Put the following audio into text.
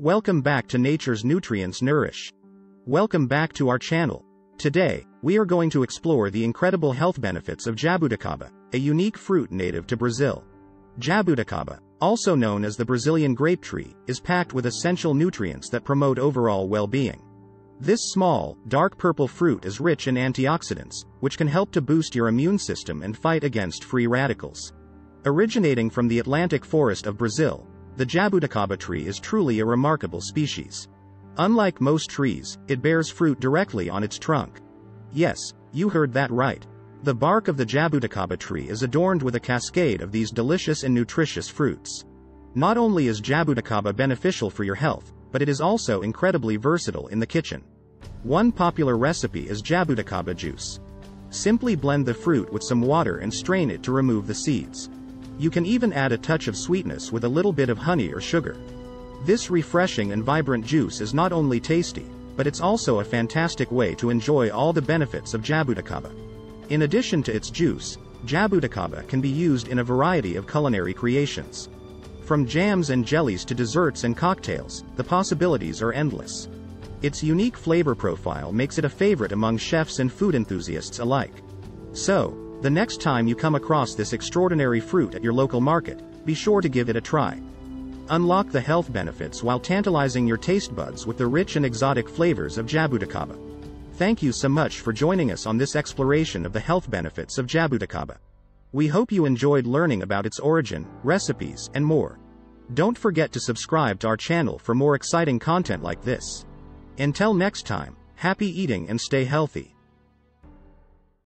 Welcome back to Nature's Nutrients Nourish. Welcome back to our channel. Today, we are going to explore the incredible health benefits of jabuticaba, a unique fruit native to Brazil. Jabuticaba, also known as the Brazilian grape tree, is packed with essential nutrients that promote overall well-being. This small, dark purple fruit is rich in antioxidants, which can help to boost your immune system and fight against free radicals. Originating from the Atlantic forest of Brazil, the jabuticaba tree is truly a remarkable species. Unlike most trees, it bears fruit directly on its trunk. Yes, you heard that right. The bark of the jabuticaba tree is adorned with a cascade of these delicious and nutritious fruits. Not only is jabuticaba beneficial for your health, but it is also incredibly versatile in the kitchen. One popular recipe is jabuticaba juice. Simply blend the fruit with some water and strain it to remove the seeds. You can even add a touch of sweetness with a little bit of honey or sugar. This refreshing and vibrant juice is not only tasty, but it's also a fantastic way to enjoy all the benefits of jabuticaba. In addition to its juice, jabuticaba can be used in a variety of culinary creations. From jams and jellies to desserts and cocktails, the possibilities are endless. Its unique flavor profile makes it a favorite among chefs and food enthusiasts alike. So, the next time you come across this extraordinary fruit at your local market, be sure to give it a try. Unlock the health benefits while tantalizing your taste buds with the rich and exotic flavors of jabuticaba. Thank you so much for joining us on this exploration of the health benefits of jabuticaba. We hope you enjoyed learning about its origin, recipes, and more. Don't forget to subscribe to our channel for more exciting content like this. Until next time, happy eating and stay healthy.